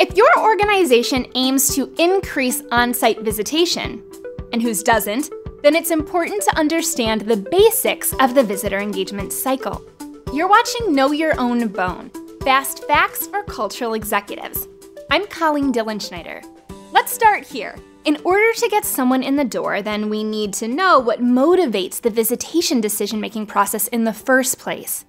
If your organization aims to increase on site visitation, and whose doesn't, then it's important to understand the basics of the visitor engagement cycle. You're watching Know Your Own Bone Fast Facts for Cultural Executives. I'm Colleen Dilenschneider. Let's start here. In order to get someone in the door, then we need to know what motivates the visitation decision making process in the first place.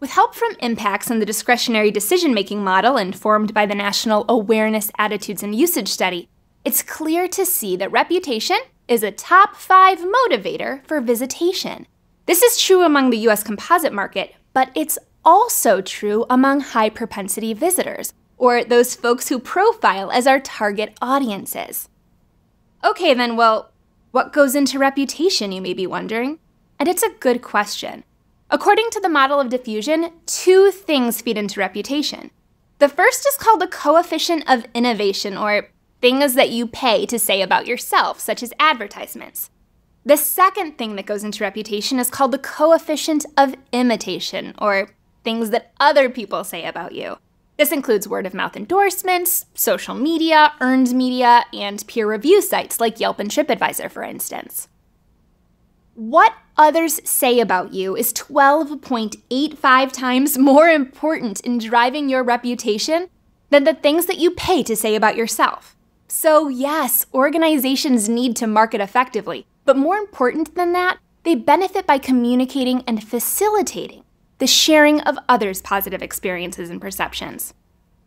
With help from impacts in the discretionary decision making model informed by the National Awareness, Attitudes, and Usage Study, it's clear to see that reputation is a top five motivator for visitation. This is true among the US composite market, but it's also true among high propensity visitors, or those folks who profile as our target audiences. Okay, then, well, what goes into reputation, you may be wondering? And it's a good question. According to the model of diffusion, two things feed into reputation. The first is called the coefficient of innovation, or things that you pay to say about yourself, such as advertisements. The second thing that goes into reputation is called the coefficient of imitation, or things that other people say about you. This includes word of mouth endorsements, social media, earned media, and peer review sites like Yelp and TripAdvisor, for instance. What others say about you is 12.85 times more important in driving your reputation than the things that you pay to say about yourself. So, yes, organizations need to market effectively, but more important than that, they benefit by communicating and facilitating the sharing of others' positive experiences and perceptions.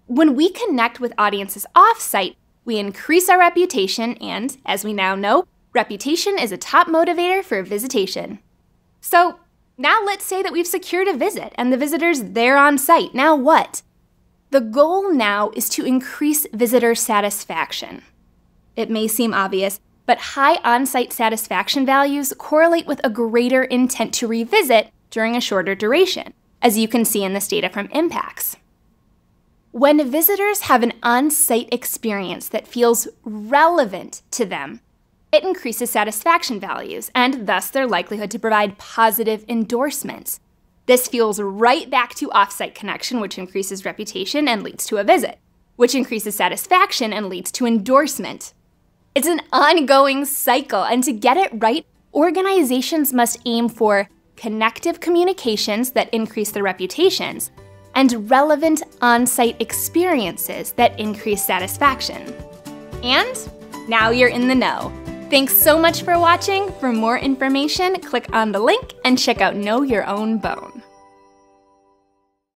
When we connect with audiences off-site, we increase our reputation, and as we now know, reputation is a top motivator for visitation. So, now let's say that we've secured a visit and the visitor's there on site. Now what? The goal now is to increase visitor satisfaction. It may seem obvious, but high on site satisfaction values correlate with a greater intent to revisit during a shorter duration, as you can see in this data from impacts. When visitors have an on site experience that feels relevant to them, it increases satisfaction values and thus their likelihood to provide positive endorsements. This fuels right back to offsite connection, which increases reputation and leads to a visit, which increases satisfaction and leads to endorsement. It's an ongoing cycle, and to get it right, organizations must aim for connective communications that increase their reputations, and relevant on site experiences that increase satisfaction. And now you're in the know. Thanks so much for watching. For more information, click on the link and check out Know Your Own Bone.